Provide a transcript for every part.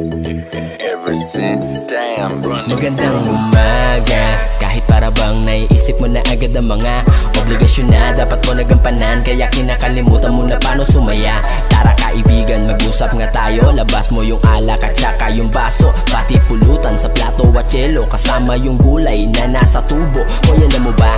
Everything, damn, running. Magandang umaga. Kahit para bang naiisip mo na agad ang mga Obligasyon na dapat mo nagampanan Kaya kinakalimutan mo na paano sumaya. Tara kaibigan, mag-usap nga tayo. Labas mo yung alak at saka yung baso. Pati pulutan sa plato at chelo Kasama yung gulay na nasa tubo. O alam mo ba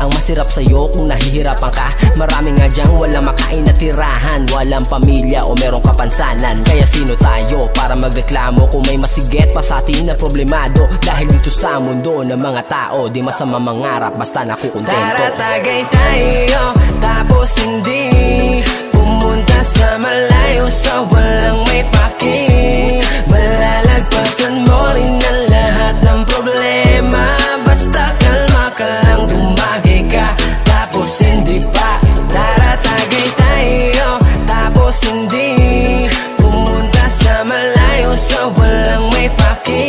Ang masirap sa'yo kung nahihirapan ka. Marami nga dyang walang makain na tirahan. Walang pamilya o merong kapansanan. Kaya sino tayo para magreklamo Kung may masigit pa sa atin na problemado? Dahil dito sa mundo ng mga tao Di masama mangarap basta nakukontento. Tara tagay tayo Tapos hindi Pumunta sa malayo Sa walang walang may paki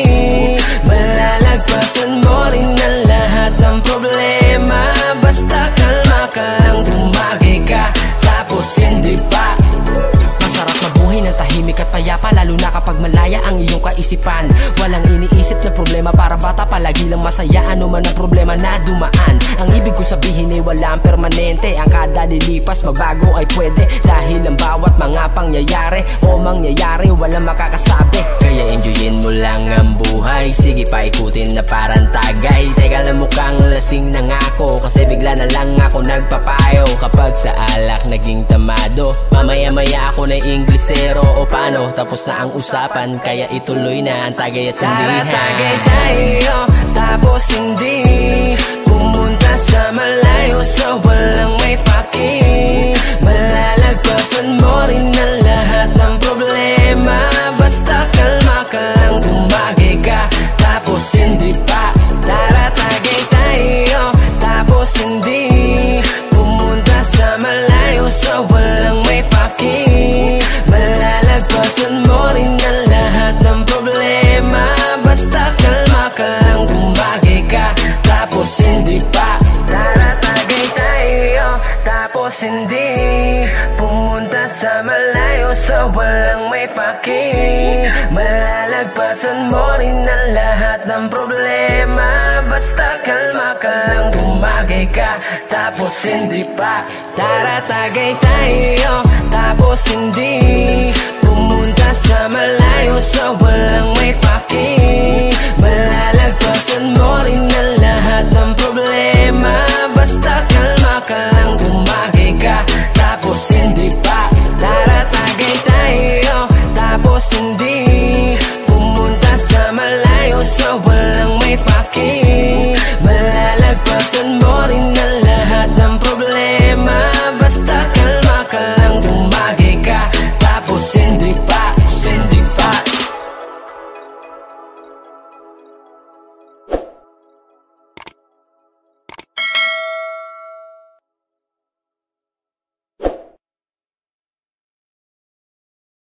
Malalagpasan mo rin ang lahat ng problema. Basta kalma ka lang Tumagay ka Tapos hindi pa. Masarap mabuhay ng tahimik at payapa Lalo na kapag malaya ang iyong kaisipan. Walang iniisip na problema para bata Palagi lang masaya ano man ang problema na dumaan. Ang ibig ko sabihin ay walang permanente Ang kada lilipas magbago ay pwede. Dahil ang bawat mga pangyayari O mangyayari walang makakasabi Kaya enjoyin mo lang ang buhay. Sige paikutin na parang tagay. Teka lang mukhang lasing na nga ako Kasi bigla na lang ako nagpapayo. Kapag sa alak naging tamado Mamaya-maya ako na Inglesero. O paano? Tapos na ang usapan Kaya ituloy na ang tagay at Tara sindihan tagay tayo Tapos hindi Malalagpasan mo rin ang lahat ng problema. Basta kalma ka lang Tumagay ka. Tapos hindi pa. Tara tagay tayo Tapos hindi. Pumunta sa malayo Sa walang may paki Malalagpasan mo rin ang lahat ng problema. Basta kalma ka lang Tumagay ka. Tapos hindi pa. Tara tagay tayo Tapos hindi